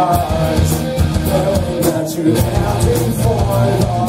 stars Knowing that you're happy for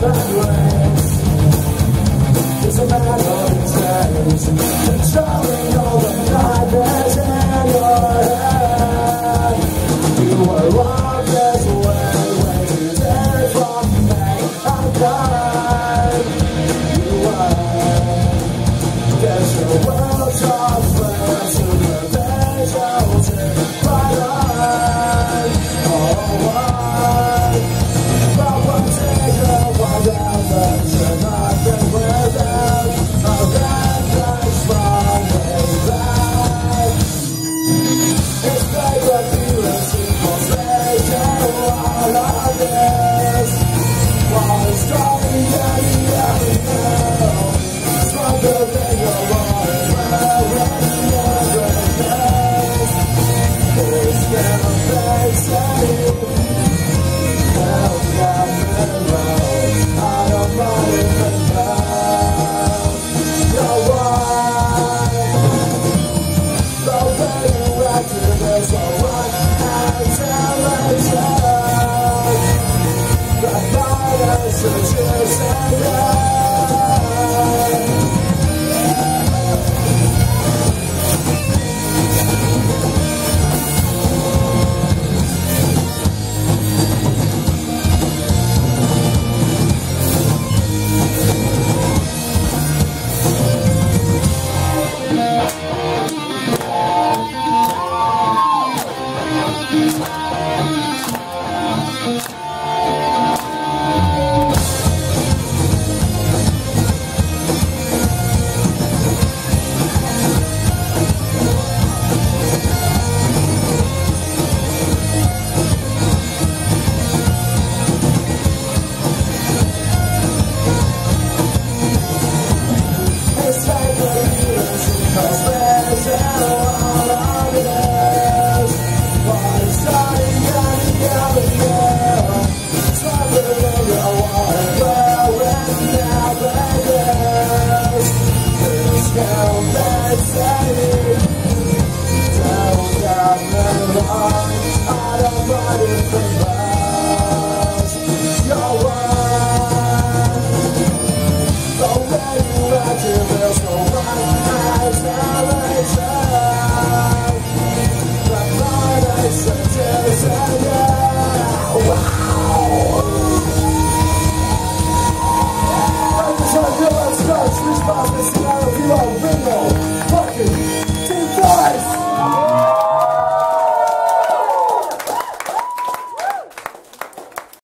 that It's a matter of days Controlling all the